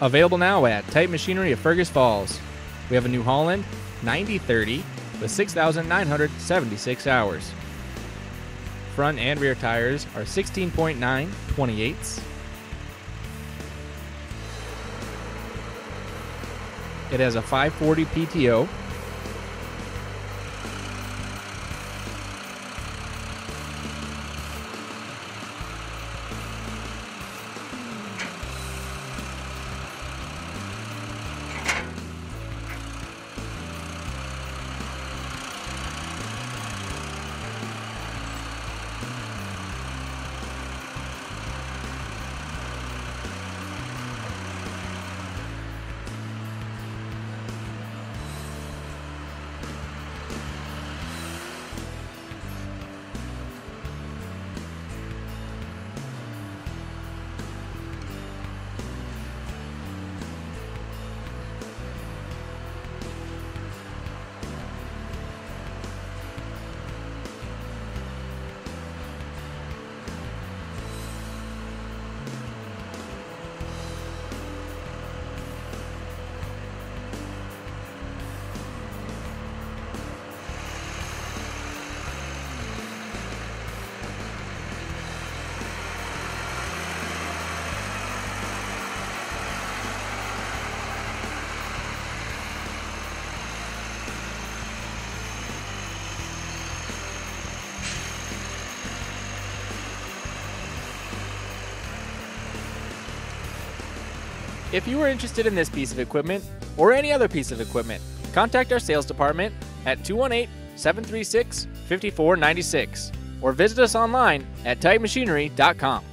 Available now at Titan Machinery of Fergus Falls. We have a New Holland 9030 with 6,976 hours. Front and rear tires are 16.9 28s. It has a 540 PTO. If you are interested in this piece of equipment or any other piece of equipment, contact our sales department at 218 736 5496 or visit us online at titanmachinery.com.